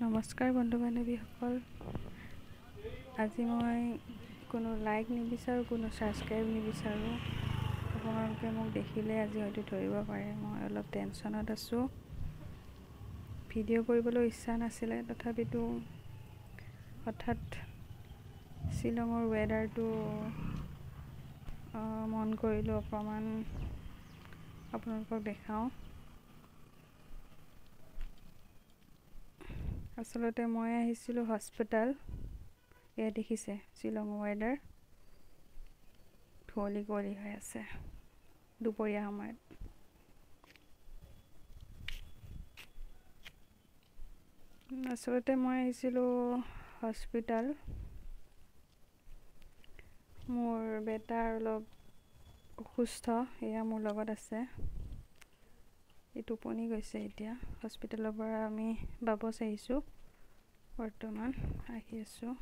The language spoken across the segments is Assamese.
নমস্কাৰ বন্ধু বান্ধৱীসকল। আজি মই কোনো লাইক নিবিচাৰোঁ কোনো ছাবস্ক্ৰাইব নিবিচাৰোঁ। আপোনালোকে মোক দেখিলে আজি হয়তো ধৰিব পাৰে মই অলপ টেনশ্যনত আছোঁ। ভিডিঅ' কৰিবলৈ ইচ্ছা নাছিলে তথাপিতো হঠাৎ শ্বিলঙৰ ৱেডাৰটো মন কৰিলোঁ অকণমান আপোনালোকক দেখাওঁ। আচলতে মই আহিছিলোঁ হস্পিটেল এয়া দেখিছে শ্বিলং ৱেডাৰ কুঁৱলী কুঁৱলী হৈ আছে দুপৰীয়া সময়ত। আচলতে মই আহিছিলোঁ হস্পিটেল মোৰ বেটাৰ অলপ অসুস্থ এয়া মোৰ লগত আছে। এই টোপনি গৈছে এতিয়া। হস্পিটেলৰ পৰা আমি বাবচ আহিছোঁ। বৰ্তমান আহি আছোঁ।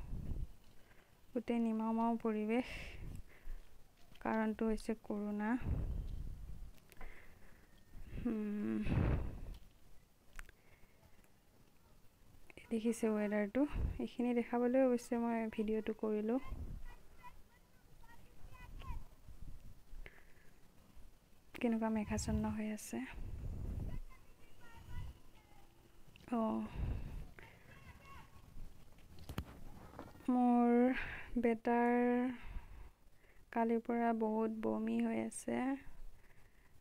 গোটেই নিমাও পৰিৱেশ। কাৰণটো হৈছে কৰোণা। দেখিছে ৱেডাৰটো এইখিনি দেখাবলৈ অৱশ্যে মই ভিডিঅ'টো কৰিলোঁ। কেনেকুৱা মেঘাচ্ছন্ন হৈ আছে। মোৰ বেটাৰ কালিৰ পৰা বহুত বমি হৈ আছে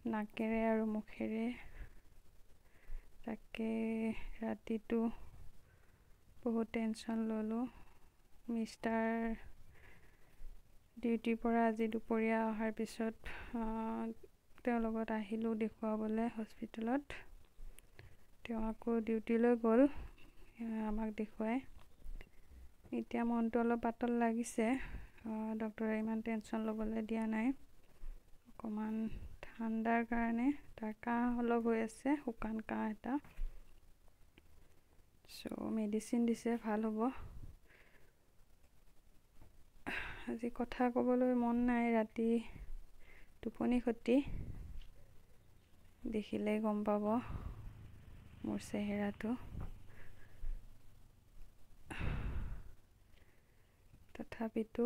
নাকেৰে আৰু মুখেৰে। তাকে ৰাতিটো বহুত টেনশ্যন ল'লোঁ। মিষ্টাৰ ডিউটিৰ পৰা আজি দুপৰীয়া অহাৰ পিছত তেওঁৰ লগত আহিলোঁ দেখুৱাবলৈ হস্পিটেলত তেওঁ আকৌ ডিউটিলৈ গ'ল। আমাক দেখুৱাই। এতিয়া মনটো অলপ পাতল লাগিছে। ডক্টৰে ইমান টেনশ্যন ল'বলৈ দিয়া নাই। অকণমান ঠাণ্ডাৰ কাৰণে তাৰ কাহ অলপ হৈ আছে শুকান কাহ এটা। চ' মেডিচিন দিছে ভাল হ'ব। আজি কথা ক'বলৈ মন নাই ৰাতি টোপনি ক্ষতি দেখিলেই গম পাব। মোৰ চেহেৰাটো তথাপিতো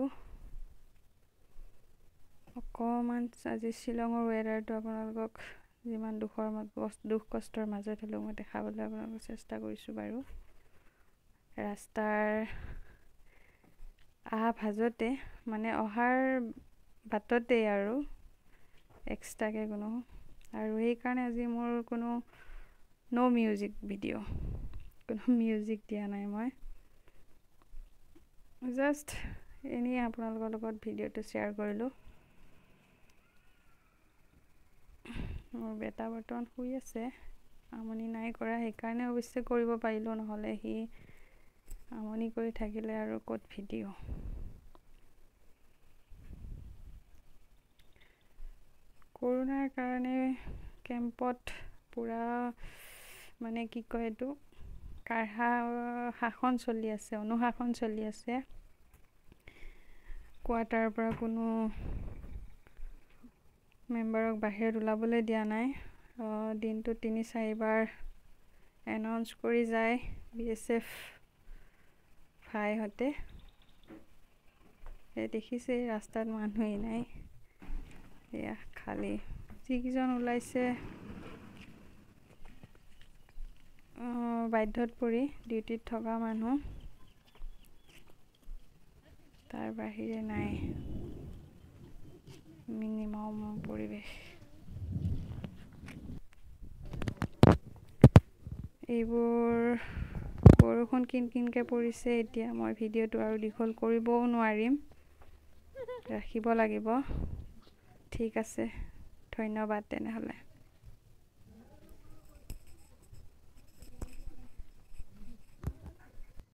অকণমান আজি শ্বিলঙৰ ৱেডাৰটো আপোনালোকক যিমান দুখৰ দুখ কষ্টৰ মাজত হ'লেও মই দেখাবলৈ আপোনালোকক চেষ্টা কৰিছোঁ বাৰু ৰাস্তাৰ আহা ভাজতে মানে অহাৰ বাটতেই আৰু এক্সট্ৰাকৈ কোনো আৰু সেইকাৰণে আজি মোৰ কোনো ন' মিউজিক ভিডিঅ' কোনো মিউজিক দিয়া নাই মই। জাষ্ট এনেই আপোনালোকৰ লগত ভিডিঅ'টো শ্বেয়াৰ কৰিলোঁ। মোৰ বেটা বৰ্তমান শুই আছে। আমনি নাই কৰা সেইকাৰণে অৱশ্যে কৰিব পাৰিলোঁ নহ'লে সি আমনি কৰি থাকিলে আৰু ক'ত ভিডিঅ' কৰোণাৰ কাৰণে কেম্পত পূৰা মানে কি কয় এইটো? কাঢ়া শাসন চলি আছে অনুশাসন চলি আছে। কোৱাৰ্টাৰৰ পৰা কোনো মেম্বাৰক বাহিৰত ওলাবলৈ দিয়া নাই। দিনটো তিনি চাৰিবাৰ এনাউন্স কৰি যায় বি এছ এফ ভাইহঁতে। দেখিছেই ৰাস্তাত মানুহেই নাই। এয়া খালী। যিকেইজন ওলাইছে বাধ্যত পৰি ডিউটিত থকা মানুহ। তাৰ বাহিৰে নাই। মিনিমাম পৰিৱেশ। এইবোৰ বৰষুণ কিন কিনকৈ পৰিছে এতিয়া মই ভিডিঅ'টো আৰু দীঘল কৰিবও নোৱাৰিম। ৰাখিব লাগিব। ঠিক আছে। ধন্যবাদ তেনেহ'লে।